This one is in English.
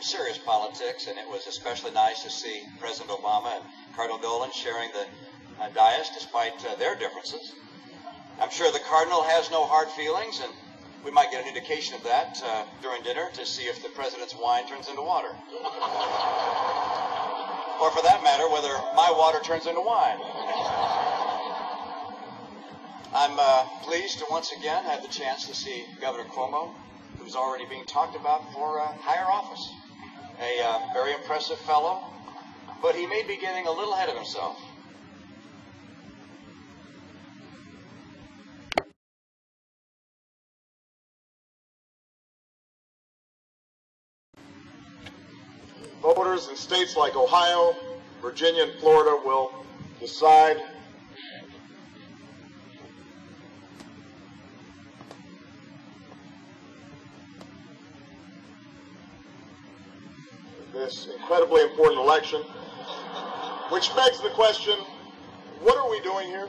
serious politics, and it was especially nice to see President Obama and Cardinal Dolan sharing the uh, dais despite uh, their differences. I'm sure the Cardinal has no hard feelings, and we might get an indication of that uh, during dinner to see if the President's wine turns into water. or for that matter, whether my water turns into wine. I'm uh, pleased to once again have the chance to see Governor Cuomo, who's already being talked about for uh, higher office. A uh, very impressive fellow, but he may be getting a little ahead of himself. Voters in states like Ohio, Virginia, and Florida will decide this incredibly important election, which begs the question, what are we doing here?